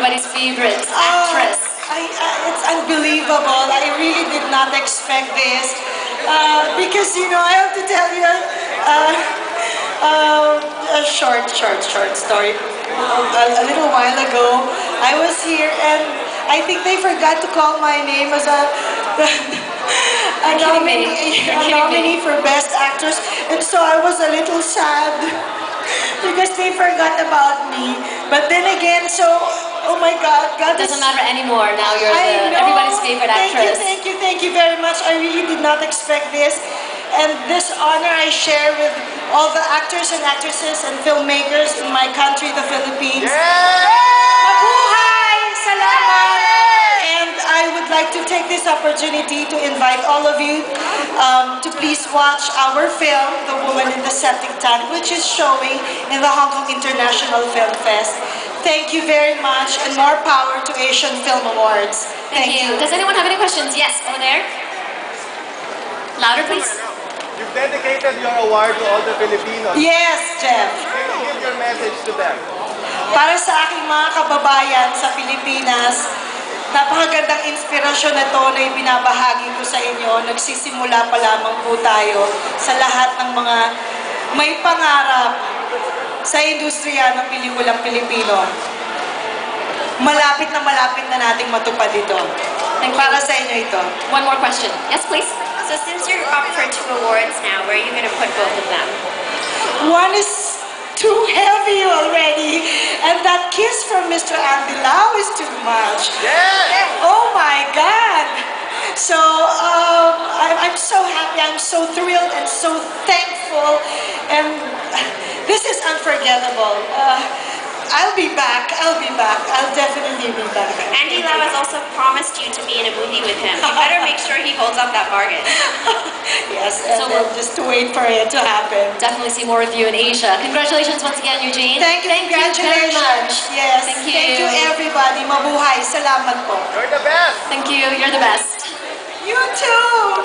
everybody's favorite oh, actress. Oh, I, uh, it's unbelievable. I really did not expect this. Uh, because, you know, I have to tell you uh, uh, a short, short, short story. A, a little while ago, I was here and I think they forgot to call my name as a... a nominee, a nominee for Best Actress. And so I was a little sad because they forgot about me. But then again, so oh my God, God is Doesn't matter anymore. Now you're the, everybody's favorite thank actress. you, thank you, thank you very much. I really did not expect this. And this honor I share with all the actors and actresses and filmmakers in my country, the Philippines. Mabuhay! Salamat! And I would like to take this opportunity to invite all of you um, to please watch our film, The Woman in the Septic Tank, which is showing in the Hong Kong International Film Fest. Thank you very much and more power to Asian Film Awards. Thank you. Does anyone have any questions? Yes, over there. Louder, please. You've dedicated your award to all the Filipinos. Yes, Jeff. Can you give your message to them? Para sa aking mga kababayan sa Pilipinas, napakagandang inspirasyon na to na ibinabahagi ko sa inyo. Nagsisimula pa lamang po tayo sa lahat ng mga may pangarap sa industriya ng pelikulang Pilipino. Malapit na malapit na nating matupad ito. Thank you. Para sa inyo ito. One more question. Yes, please. So since you're up for two awards now, where are you going to put both of them? One is too heavy already, and that kiss from Mr. Andy Lau is too much. Yes! Oh my God! So um, I'm, I'm so happy, I'm so thrilled and so thankful, and this is unforgettable. Uh, I'll be back, I'll be back, I'll definitely be back. Andy Lau has also promised you to be in a movie with him. You better make sure he holds up that bargain. yes, and So we'll- just wait for it to happen. Definitely see more of you in Asia. Congratulations once again, Eugene. Thank you, Thank you very much. Yes, Thank you. thank you everybody. Mabuhay. Salamat po. You're the best! Thank you. You're the best. You too!